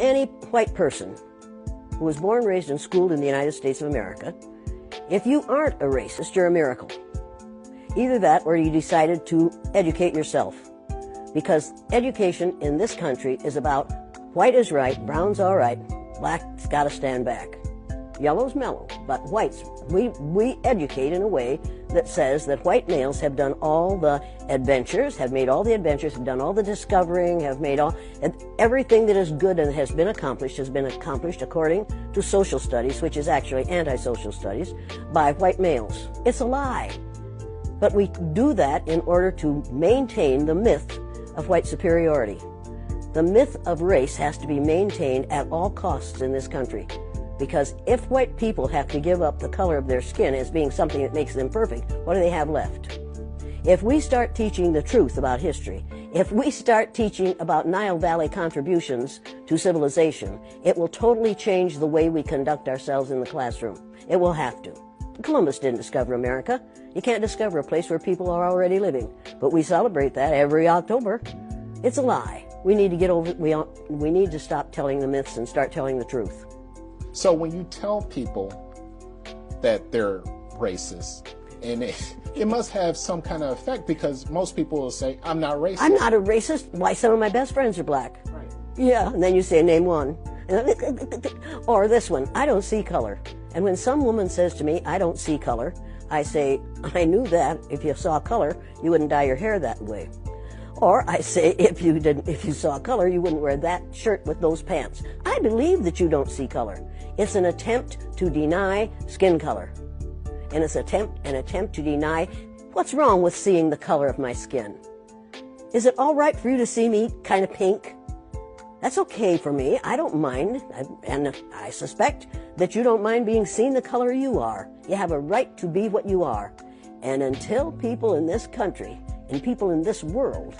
any white person who was born, raised, and schooled in the United States of America, if you aren't a racist, you're a miracle. Either that or you decided to educate yourself. Because education in this country is about white is right, brown's all right, black's got to stand back. Yellow's mellow, but whites, we, we educate in a way that says that white males have done all the adventures, have made all the adventures, have done all the discovering, have made all, everything that is good and has been accomplished has been accomplished according to social studies, which is actually anti-social studies, by white males. It's a lie. But we do that in order to maintain the myth of white superiority. The myth of race has to be maintained at all costs in this country. Because if white people have to give up the color of their skin as being something that makes them perfect, what do they have left? If we start teaching the truth about history, if we start teaching about Nile Valley contributions to civilization, it will totally change the way we conduct ourselves in the classroom. It will have to. Columbus didn't discover America. You can't discover a place where people are already living. But we celebrate that every October. It's a lie. We need to get over, we, we need to stop telling the myths and start telling the truth. So when you tell people that they're racist, and it, it must have some kind of effect because most people will say, I'm not racist. I'm not a racist. Why, some of my best friends are black. Right. Yeah, and then you say, name one. or this one, I don't see color. And when some woman says to me, I don't see color, I say, I knew that if you saw color, you wouldn't dye your hair that way. Or I say, if you didn't, if you saw color, you wouldn't wear that shirt with those pants. I believe that you don't see color. It's an attempt to deny skin color. And it's attempt, an attempt to deny what's wrong with seeing the color of my skin. Is it all right for you to see me kind of pink? That's okay for me. I don't mind. And I suspect that you don't mind being seen the color you are. You have a right to be what you are. And until people in this country and people in this world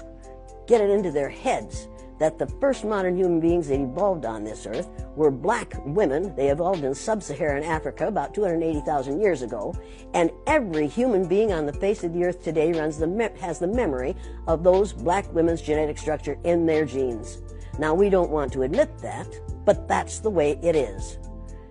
get it into their heads that the first modern human beings that evolved on this earth were black women. They evolved in sub-Saharan Africa about 280,000 years ago. And every human being on the face of the earth today runs the has the memory of those black women's genetic structure in their genes. Now, we don't want to admit that, but that's the way it is.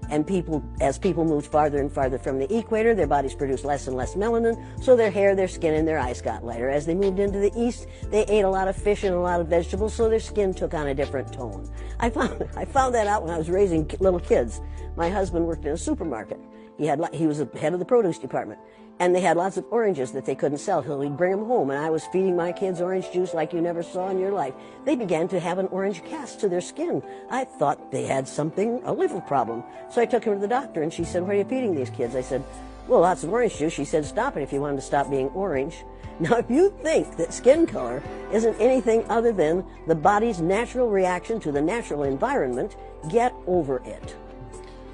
And people, as people moved farther and farther from the equator, their bodies produced less and less melanin, so their hair, their skin, and their eyes got lighter. As they moved into the east, they ate a lot of fish and a lot of vegetables, so their skin took on a different tone. I found, I found that out when I was raising little kids. My husband worked in a supermarket. He had, he was the head of the produce department and they had lots of oranges that they couldn't sell. So he'd bring them home, and I was feeding my kids orange juice like you never saw in your life. They began to have an orange cast to their skin. I thought they had something, a liver problem. So I took him to the doctor, and she said, what are you feeding these kids? I said, well, lots of orange juice. She said, stop it if you want them to stop being orange. Now, if you think that skin color isn't anything other than the body's natural reaction to the natural environment, get over it.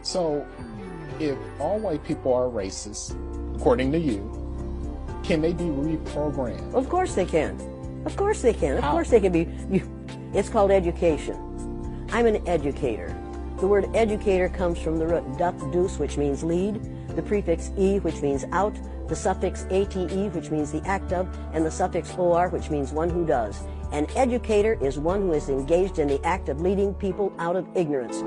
So, if all white people are racist, according to you, can they be reprogrammed? Of course they can. Of course they can. Of How? course they can be. You, it's called education. I'm an educator. The word educator comes from the root duc dus, which means lead, the prefix e, which means out, the suffix ate, which means the act of, and the suffix or, which means one who does. An educator is one who is engaged in the act of leading people out of ignorance.